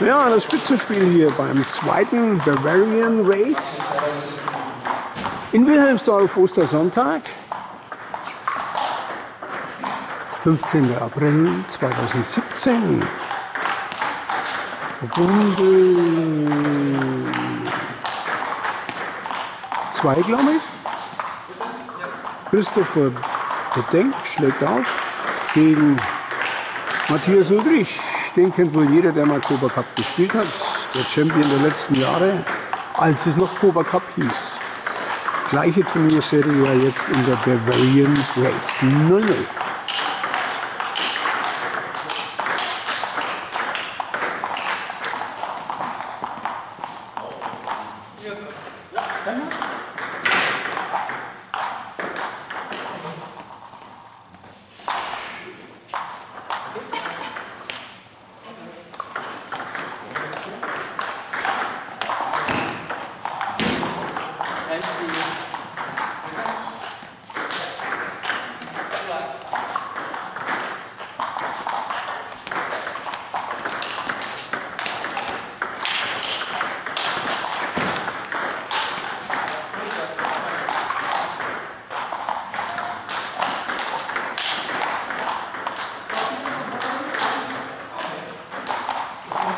Ja, das Spitzenspiel hier beim zweiten Bavarian Race in Wilhelmsdorf Ostersonntag. 15. April 2017. Runde 2, glaube ich. Christopher Bedenk schlägt auf gegen Matthias Ulrich. Den kennt wohl jeder, der mal Cobra Cup gespielt hat. Der Champion der letzten Jahre, als es noch Cobra Cup hieß. Gleiche Turnierserie ja jetzt in der Bavarian Race 0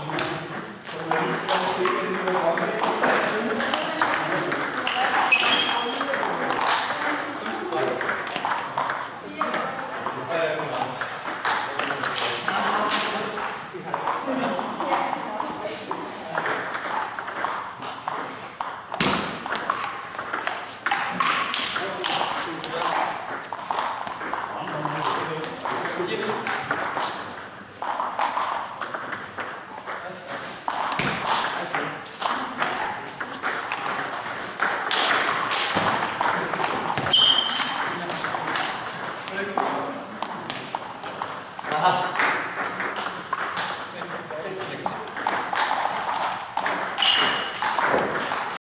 -0. Schon